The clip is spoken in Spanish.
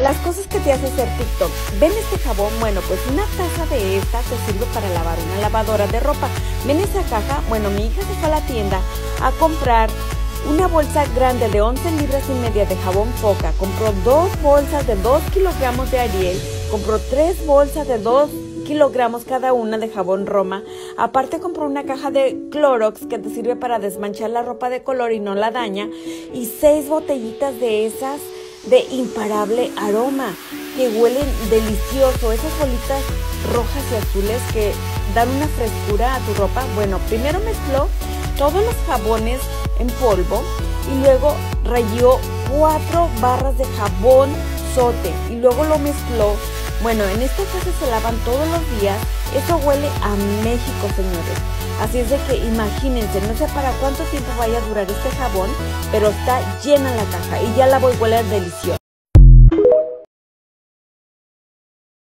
Las cosas que te hace hacer TikTok. ¿Ven este jabón? Bueno, pues una taza de esta te sirve para lavar una lavadora de ropa. ¿Ven esa caja? Bueno, mi hija se fue a la tienda a comprar una bolsa grande de 11 libras y media de jabón foca. Compró dos bolsas de 2 kilogramos de Ariel. Compró tres bolsas de 2 kilogramos cada una de jabón Roma. Aparte compró una caja de Clorox que te sirve para desmanchar la ropa de color y no la daña. Y seis botellitas de esas de imparable aroma que huelen delicioso. Esas bolitas rojas y azules que dan una frescura a tu ropa. Bueno, primero mezcló todos los jabones en polvo y luego rayó cuatro barras de jabón sote y luego lo mezcló bueno, en esta casa se lavan todos los días. Eso huele a México, señores. Así es de que imagínense, no sé para cuánto tiempo vaya a durar este jabón, pero está llena la caja y ya la voy a huele deliciosa.